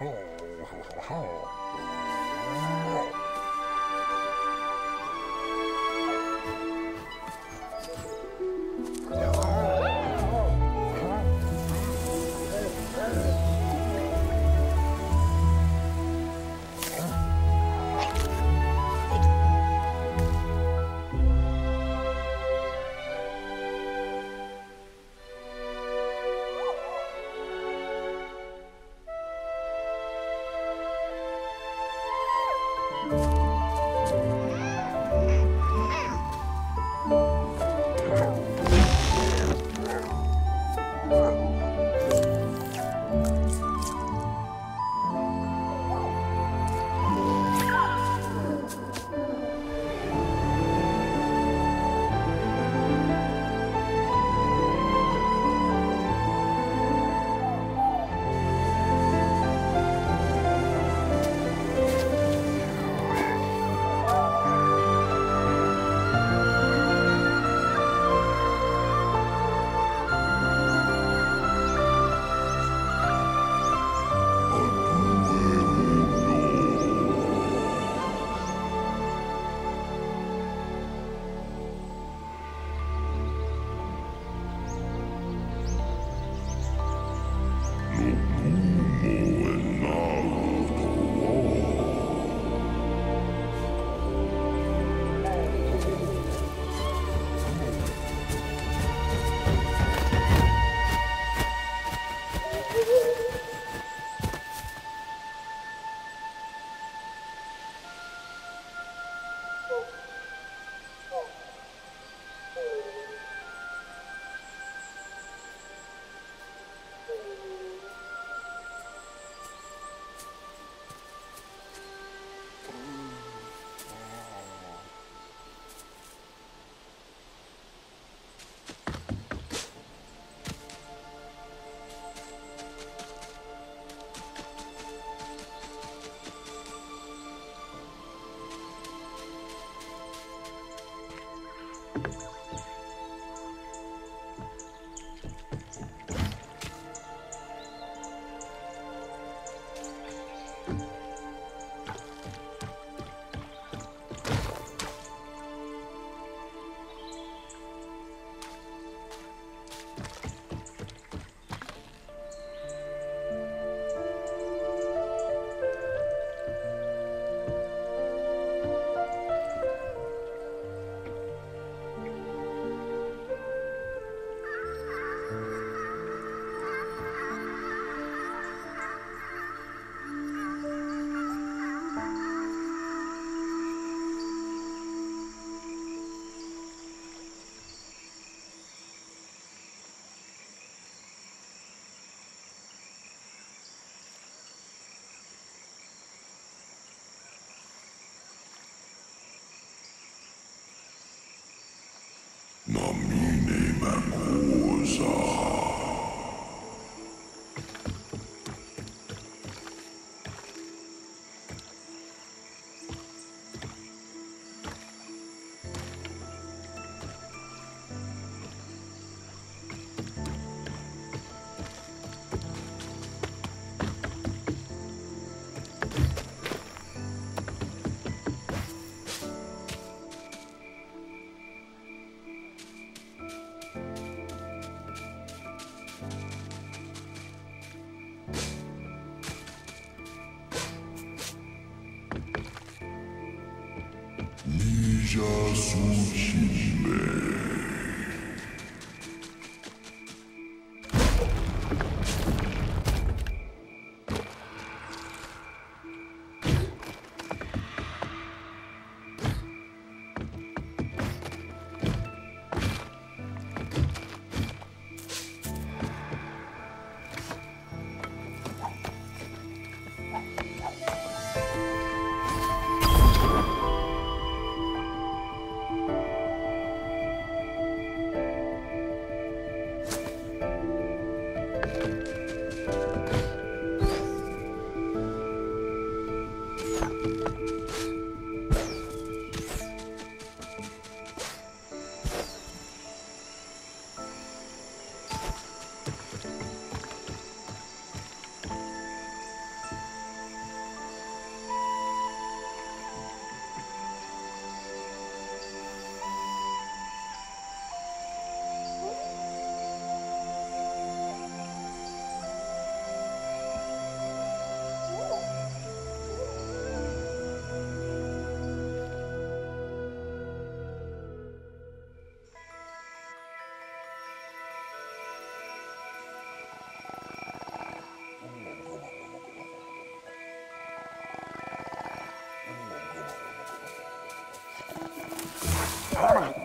ho, ho, ho, ho. Come on.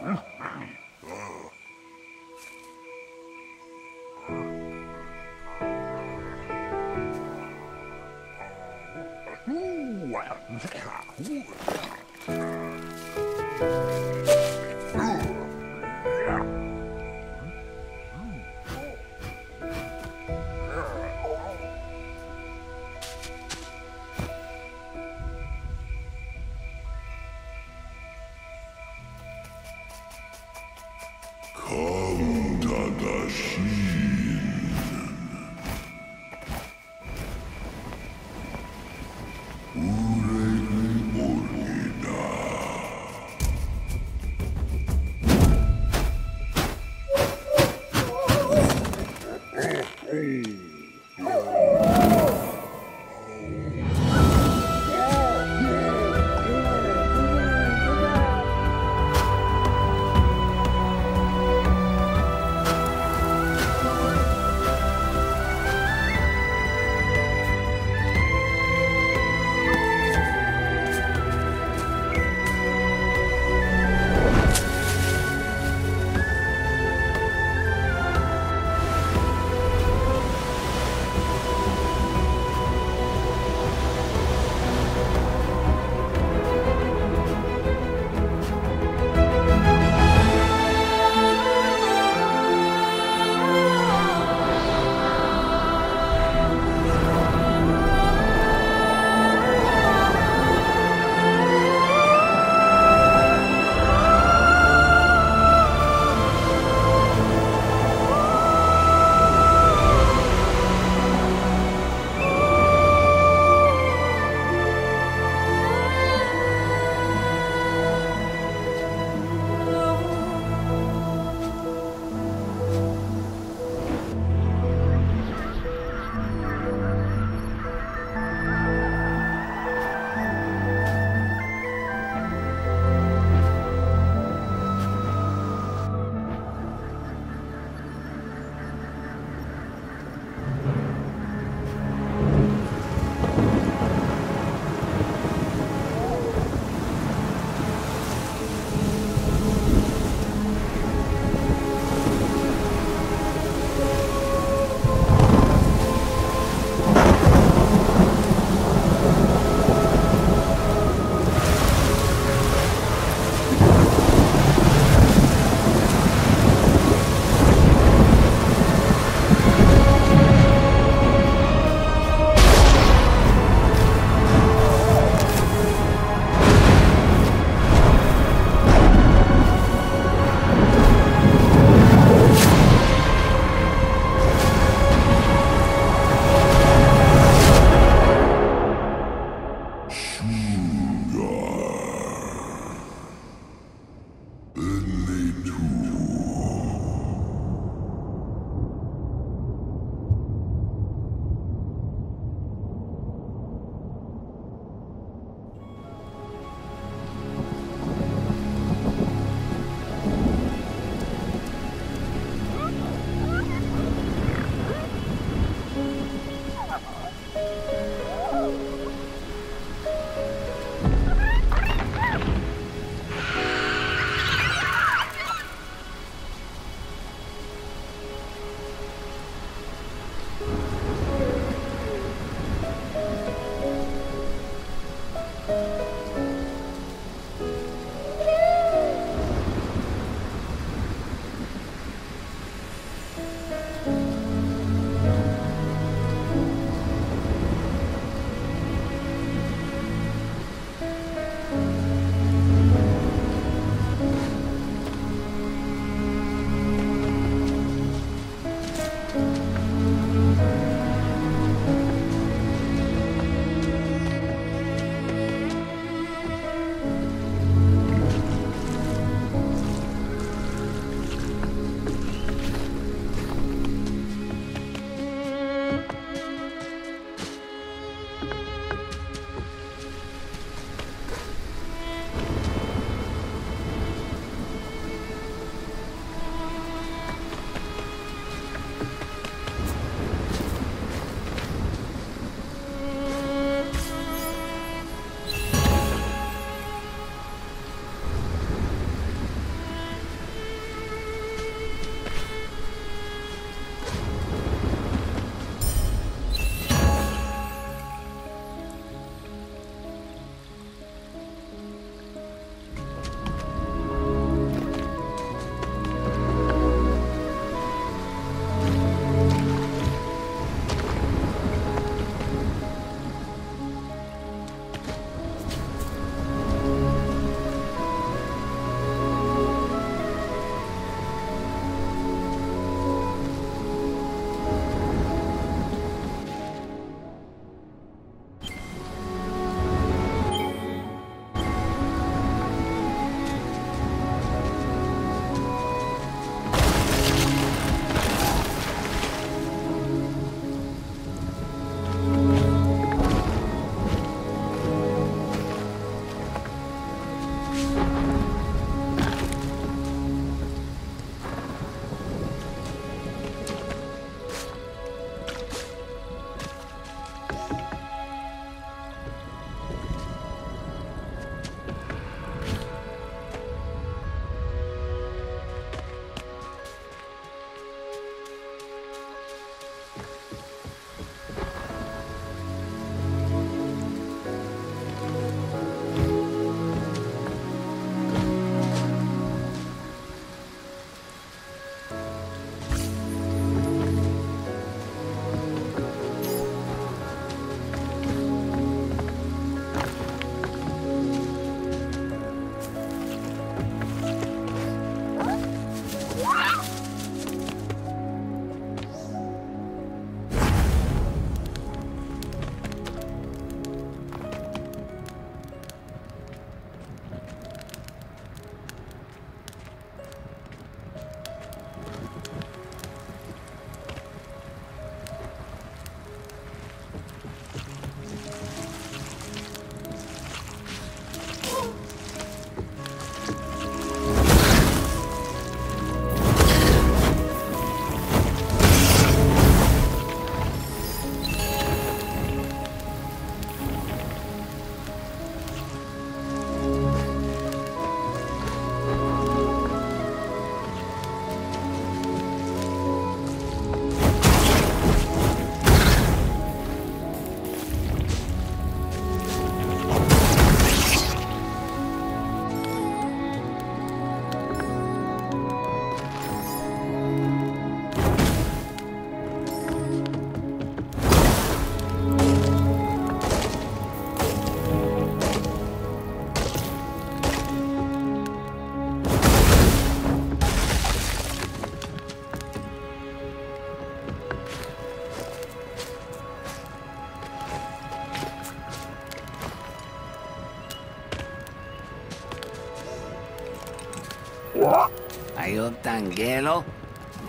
Tangelo,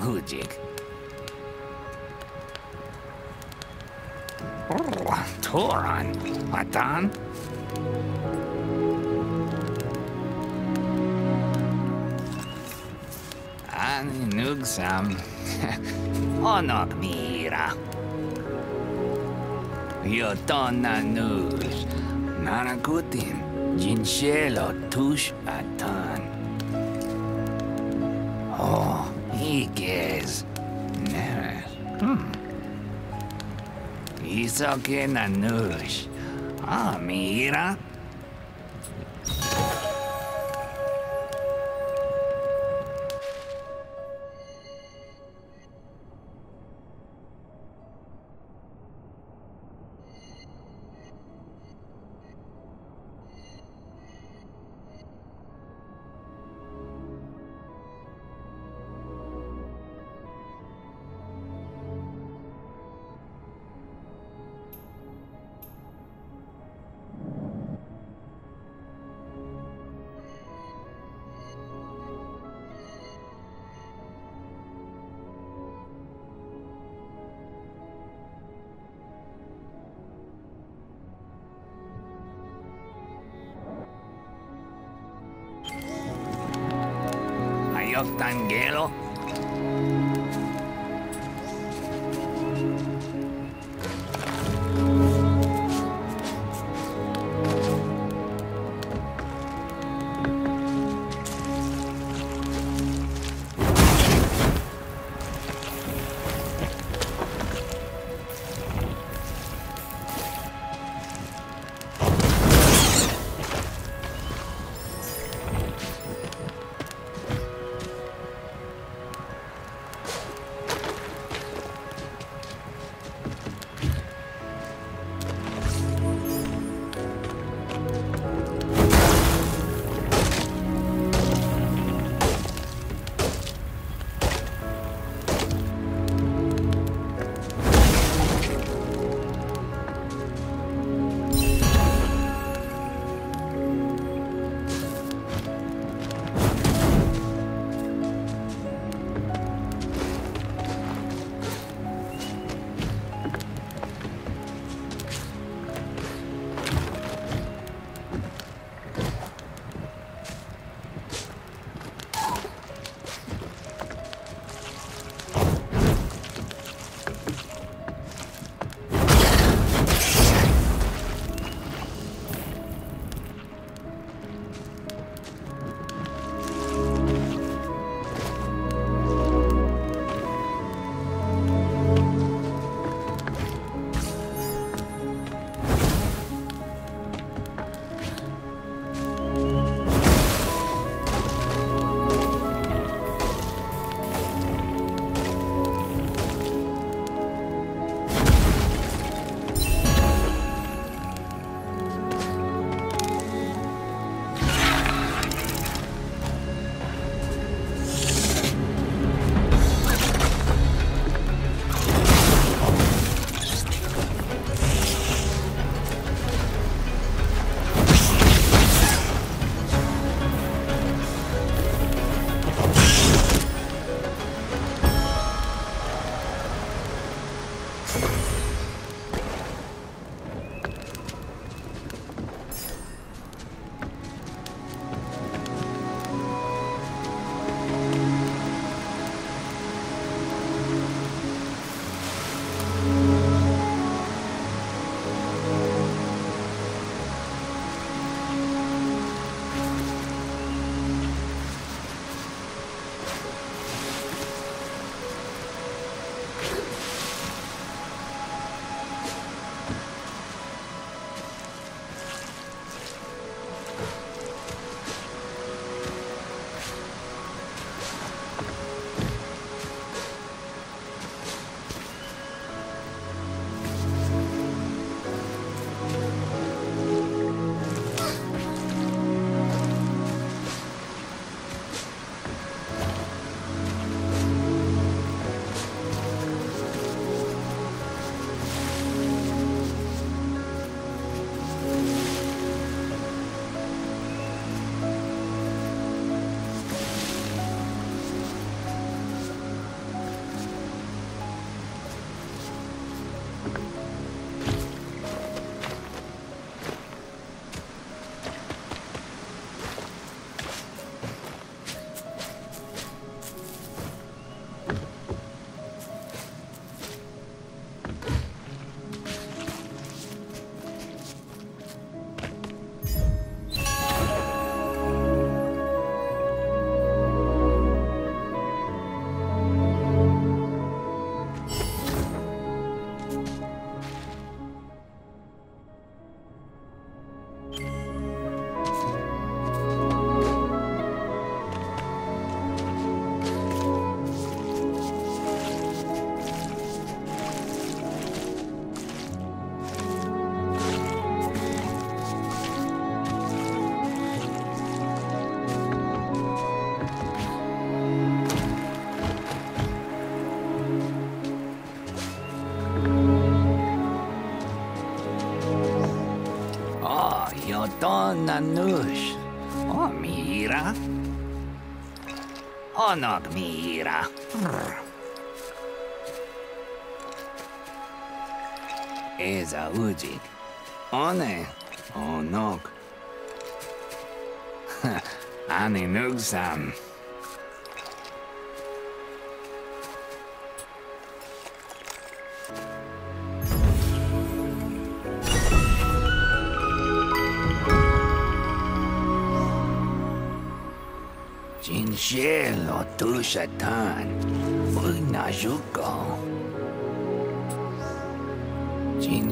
Mujik. Toran, Matan? Ani nugsam. Onok mira. Yo tonna nuj. Nanakutim. Jinchelo tush atan. Oh. Never. Hmm. Isoke nanush. Ah, mira. Tonna nős. A mira? Anag mira. Ez a ugyik. Ane, anag. Ani nőgszám. Cielo tu szatan, mój na żuko.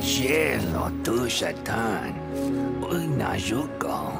Cielo tu szatan, mój na żuko.